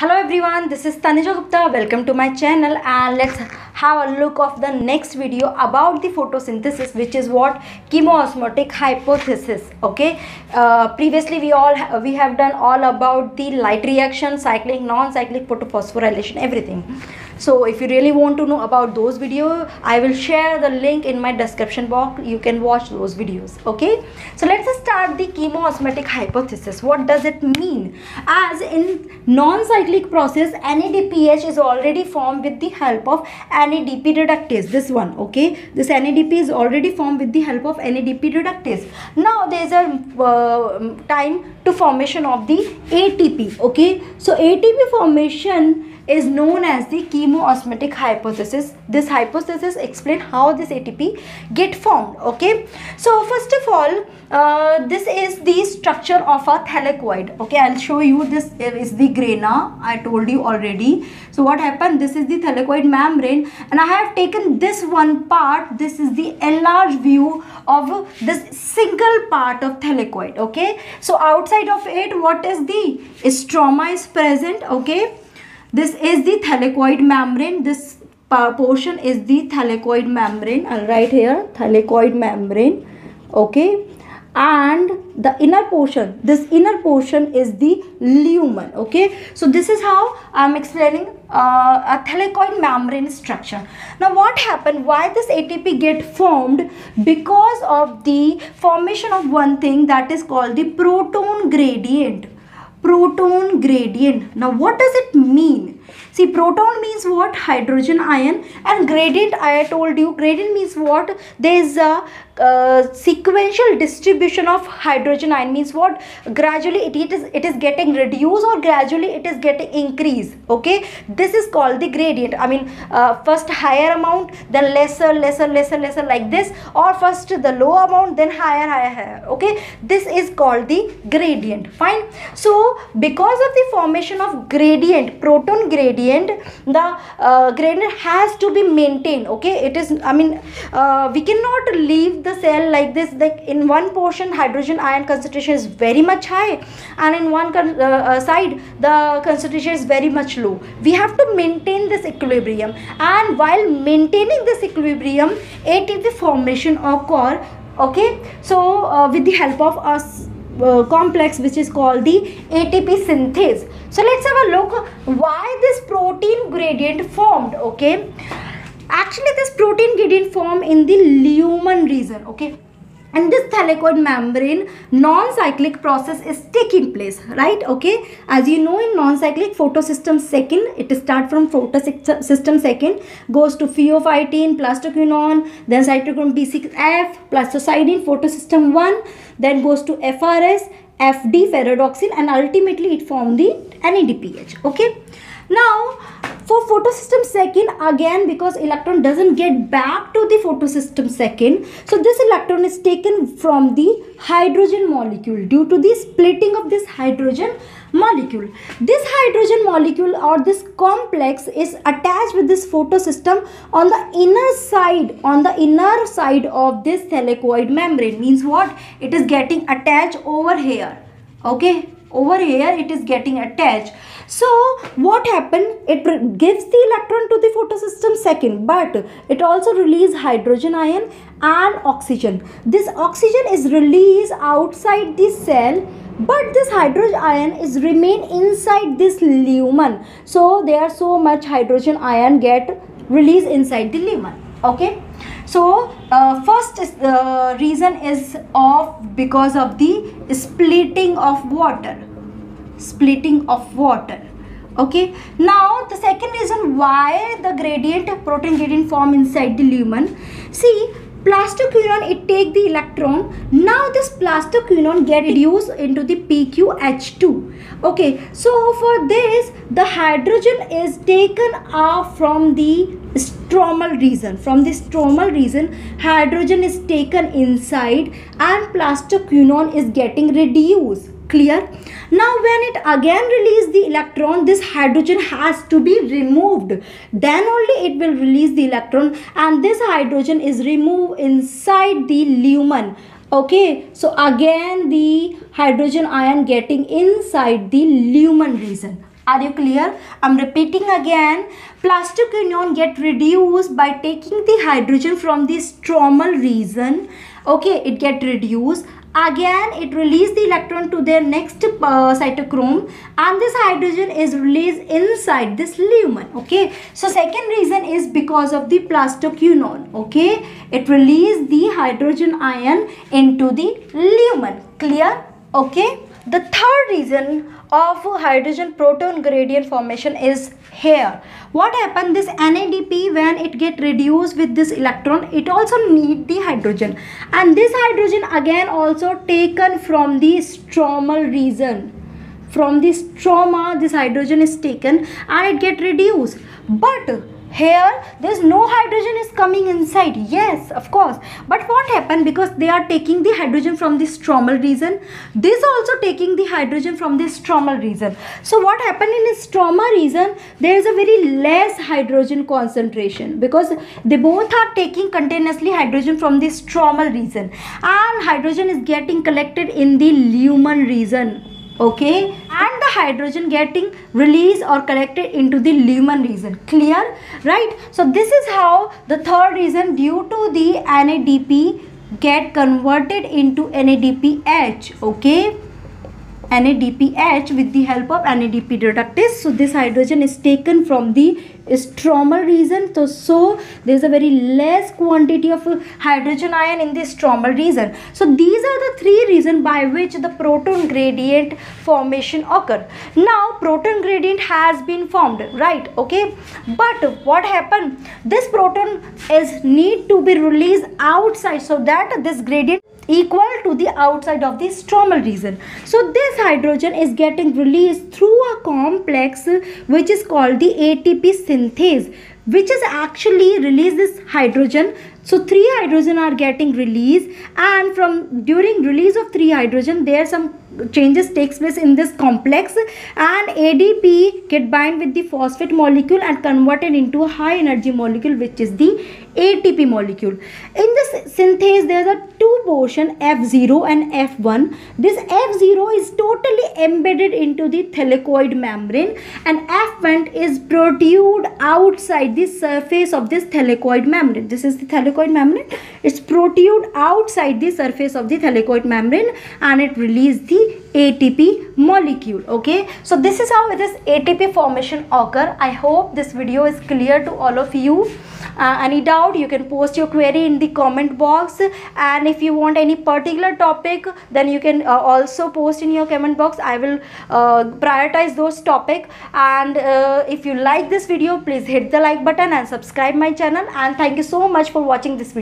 Hello everyone, this is Tanuja Gupta. Welcome to my channel and let's have a look of the next video about the photosynthesis which is what chemiosmotic hypothesis. Okay, uh, previously we all ha- we have done all about the light reaction, cyclic, non-cyclic photophosphorylation, everything. So if you really want to know about those videos, I will share the link in my description box. You can watch those videos. Okay. So let's start the chemiosmotic hypothesis. What does it mean? As in non-cyclic process, NADPH is already formed with the help of NADP reductase. This one. Okay. This NADP is already formed with the help of NADP reductase. Now there is a uh, time to formation of the ATP. Okay. So ATP formation is known as the chemiosmotic hypothesis. This hypothesis explain how this ATP get formed. Okay. So first of all, uh, this is the structure of a thylakoid. Okay, I'll show you. This is the grana. I told you already. So what happened? This is the thylakoid membrane, and I have taken this one part. This is the enlarged view of this single part of thylakoid. Okay. So outside of it, what is the stroma is present. Okay this is the thylakoid membrane. This portion is the thylakoid membrane. I'll write here thylakoid membrane. Okay? And the inner portion this inner portion is the lumen. Okay? So this is how i'm explaining uh, a thylakoid membrane structure. Now what happened? Why this atp get formed? Because of the formation of one thing that is called the proton gradient proton gradient. Now what does it mean? See proton means what? Hydrogen ion. And gradient i told you gradient means what? There is a uh, sequential distribution of hydrogen ion means what? Gradually it, it is it is getting reduced or gradually it is getting increased okay? This is called the gradient. I mean uh, first higher amount then lesser lesser lesser lesser like this or first the low amount then higher higher higher okay? This is called the gradient. Fine? So because of the formation of gradient proton gradient the uh, gradient has to be maintained okay? It is i mean uh, we cannot leave the cell like this like in one portion hydrogen ion concentration is very much high and in one uh, uh, side the concentration is very much low we have to maintain this equilibrium and while maintaining this equilibrium atp formation occur okay so uh, with the help of us uh, complex which is called the ATP synthase. So let's have a look why this proton gradient formed okay. Actually this proton gradient form in the lumen region okay? And this thylakoid membrane non-cyclic process is taking place right? Okay? As you know in non-cyclic photosystem second it start from photosystem second goes to pheophytin plastoquinone then cytochrome b6f plastocyanin photosystem 1 then goes to frs fd ferredoxin and ultimately it form the nadph okay now for photosystem second again because electron doesn't get back to the photosystem second so this electron is taken from the hydrogen molecule due to the splitting of this hydrogen molecule. This hydrogen molecule or this complex is attached with this photosystem on the inner side on the inner side of this thylakoid membrane. Means what? It is getting attached over here. Okay over here it is getting attached. So what happened? It gives the electron to the photosystem second but it also release hydrogen ion and oxygen. This oxygen is released outside the cell but this hydrogen ion is remain inside this lumen. So there are so much hydrogen ion get released inside the lumen. Okay so uh, first uh, reason is of because of the splitting of water. Splitting of water. Okay? Now the second reason why the gradient proton gradient form inside the lumen. See plastoquinone it take the electron. Now this plastoquinone get reduced into the pqh2 okay so for this the hydrogen is taken off from the stromal region. From the stromal region hydrogen is taken inside and plastoquinone is getting reduced clear. Now when it again release the electron this hydrogen has to be removed. Then only it will release the electron and this hydrogen is removed inside the lumen. Okay? So again the hydrogen ion getting inside the lumen region. Are you clear? I'm repeating again. Plastoquinone get reduced by taking the hydrogen from the stromal region. Okay? It get reduced again it release the electron to their next uh, cytochrome and this hydrogen is released inside this lumen okay? So second reason is because of the plastoquinone okay? It release the hydrogen ion into the lumen. Clear? Okay the third reason of hydrogen proton gradient formation is here. What happened this NADP when it get reduced with this electron it also need the hydrogen. And this hydrogen again also taken from the stromal region. From the stroma this hydrogen is taken and it get reduced. But here there's no hydrogen is coming inside. Yes of course. But what happened? Because they are taking the hydrogen from the stromal region. This also taking the hydrogen from the stromal region. So what happened in the stroma region? There is a very less hydrogen concentration because they both are taking continuously hydrogen from the stromal region. And hydrogen is getting collected in the lumen region okay? And the hydrogen getting released or collected into the lumen region. Clear? Right? So this is how the third reason due to the NADP get converted into NADPH okay NADPH with the help of NADP reductase so this hydrogen is taken from the stromal region. So, so there is a very less quantity of hydrogen ion in the stromal region. So these are the three reasons by which the proton gradient formation occur. Now proton gradient has been formed right? Okay? But what happened? This proton is need to be released outside so that this gradient equal to the outside of the stromal region. So this hydrogen is getting released through a complex which is called the ATP synthase which is actually release this hydrogen so three hydrogen are getting released and from during release of three hydrogen there some changes takes place in this complex and ADP get bind with the phosphate molecule and converted into a high energy molecule which is the ATP molecule. In this synthase there are two portion F0 and F1. This F0 is totally embedded into the thylakoid membrane and F1 is protrude outside the surface of this thylakoid membrane. This is the thylakoid membrane. It's protrude outside the surface of the thylakoid membrane and it release the ATP molecule okay so this is how this ATP formation occur I hope this video is clear to all of you uh, any doubt you can post your query in the comment box. And if you want any particular topic then you can uh, also post in your comment box. I will uh, prioritize those topic. And uh, if you like this video please hit the like button and subscribe my channel. And thank you so much for watching this video